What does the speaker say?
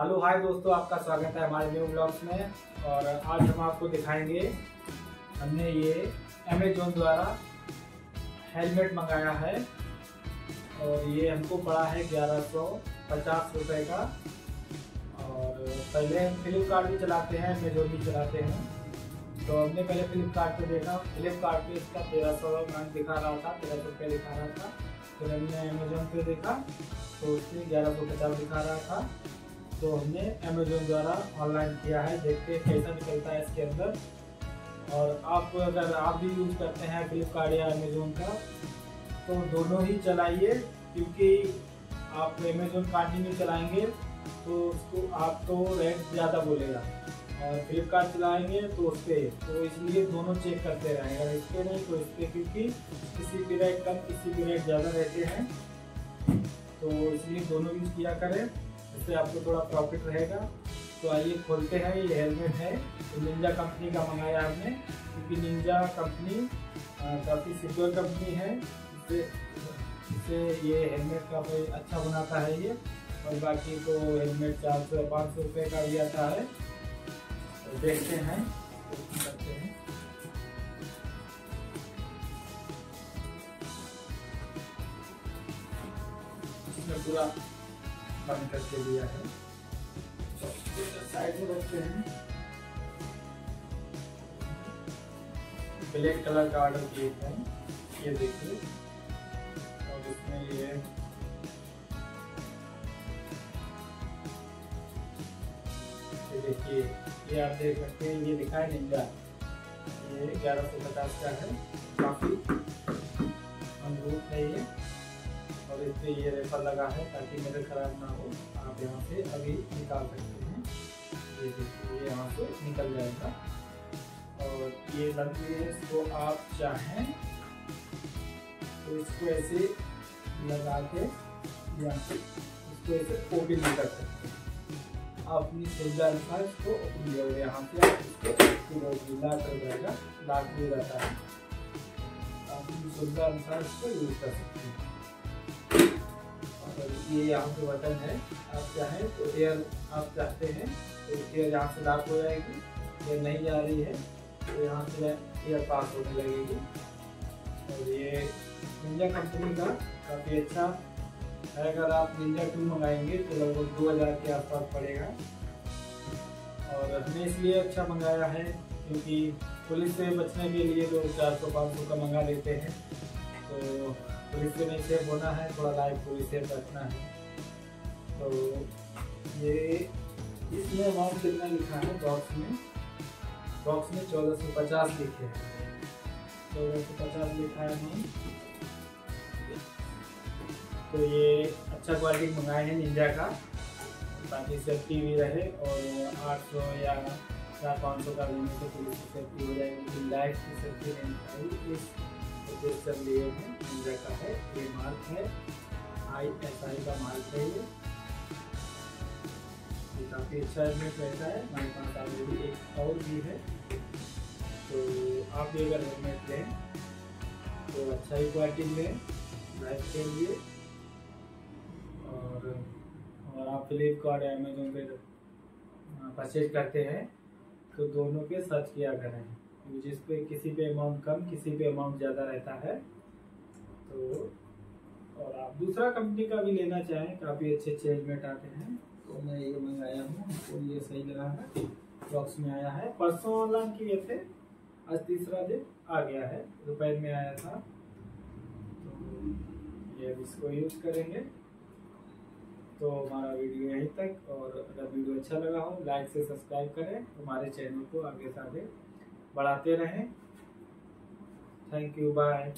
Hello, हाय दोस्तों, आपका स्वागत है हमारे न्यू ब्लॉग्स में। और आज हम आपको दिखाएँगे, हमने ये अमेजोन द्वारा हेलमेट मंगाया है। और ये हमको पड़ा है ग्यारह सौ पचास रुपये का। और पहले हम फ्लिपकार्ट भी चलाते हैं अमेजोन भी चलाते हैं। तो हमने पहले फ्लिपकार्ट पे देखा। फ्लिपकार्ट पे इसका तेरह सौ दिखा रहा था, तेरह सौ रुपये दिखा रहा था। फिर हमने अमेजोन पे देखा तो उसमें ग्यारह सौ पचास दिखा रहा था। तो हमने अमेजोन द्वारा ऑनलाइन किया है। देखते कैसा निकलता है इसके अंदर। और आप अगर आप भी यूज़ करते हैं फ्लिपकार्ट या अमेजोन का तो दोनों ही चलाइए, क्योंकि आप अमेजोन कंटिन्यू चलाएँगे तो उसको आप तो रेट ज़्यादा बोलेगा। और फ्लिपकार्ट चलाएँगे तो उस पर तो इसलिए दोनों चेक करते रहें। अगर इस पर नहीं तो इस पर क्योंकि किसी भी रेट कम, किसी भी रेट ज़्यादा रहते हैं। तो इसलिए दोनों यूज़ किया करें। इससे आपको थोड़ा प्रॉफिट रहेगा। तो आइए खोलते हैं, ये हेलमेट है। तो निंजा कंपनी का मंगाया हमने क्योंकि निंजा कंपनी काफ़ी सिक्योर कंपनी है। इससे इससे ये हेलमेट काफ़ी अच्छा बनाता है ये। और बाकी तो हेलमेट चार सौ, पाँच सौ रुपये का भी आता है। तो देखते हैं पूरा बंद करके दिया है। साइड में रखते हैं। ब्लैक कलर का ऑर्डर किए थे। ये देखिए। और इसमें ये देखिए। ये आप देख सकते हैं, ये लिखा है निंजा ये ग्यारह सौ पचास का है। काफ़ी मज़बूत है ये। और इस पर ये रेफर लगा है ताकि मेरे ख़राब ना हो। आप यहाँ से अभी निकाल सकते हैं। ये देखिए यहाँ से निकल जाएगा। और ये लंबी है इसको आप चाहें तो इसको ऐसे लगा के यहाँ से इसको ऐसे ओपन कर सकते। हैं आप अपनी सुविधा अनुसार इसको ओपन किया यहाँ से आप इसको लॉक कर जाएगा लॉक भी रहता है। आप अपनी सुविधा अनुसार इसको यूज़ कर सकते हैं। ये यहाँ पे बटन है। आप चाहें तो एयर आप चाहते हैं तो एयर यहाँ से लॉक हो जाएगी। एयर नहीं जा रही है तो यहाँ से एयर पास होने लगेगी। और ये निंजा कंपनी का काफ़ी अच्छा है। अगर आप निंजा टू मंगाएँगे तो लगभग दो हज़ार के आसपास पड़ेगा। और हमने इसलिए अच्छा मंगाया है क्योंकि पुलिस से बचने के लिए लोग चार सौ, पाँच सौ का मंगा लेते हैं। तो पुलिस से नहीं सेफ़ होना है, थोड़ा लाइफ पुलिस सेफ़ रखना है। तो ये, इसमें अमाउंट कितना लिखा है बॉक्स में? बॉक्स में चौदह सौ पचास लिखे हैं। चौदह सौ पचास लिखा है अमाउंट तो ये अच्छा क्वालिटी मंगाए हैं निंजा का। ताकि सेफ्टी भी रहे और आठ सौ या चार पाँच सौ का लेने से की सेफ्टी हो जाएगी। लाइफ की सेफ्टी नहीं इस हैं का है, ये मार्क है, आई एस आई का मार्क है ये। काफ़ी अच्छा रहता है, हमारे पास ऑलरेडी एक और भी है। तो आप भी अगर हेलमेट लें तो अच्छा ही क्वालिटी लें के लिए। और और आप फ्लिपकार्ट अमेजोन पे परचेज करते हैं तो दोनों पे सर्च किया करें। जिस पे किसी पे अमाउंट कम, किसी पे अमाउंट ज़्यादा रहता है। तो और आप दूसरा कंपनी का भी लेना चाहें, काफ़ी अच्छे अच्छे हेलमेट आते हैं। तो मैं ये मंगाया हूँ तो ये सही लगा है। बॉक्स में आया है। परसों ऑनलाइन किए थे, आज तीसरा दिन आ गया है। दोपहर में आया था। तो ये इसको यूज़ करेंगे। तो हमारा वीडियो यहीं तक, और अगर वीडियो अच्छा लगा हो लाइक से सब्सक्राइब करें। हमारे चैनल को आगे से आगे बढ़ाते रहें। Thank you bye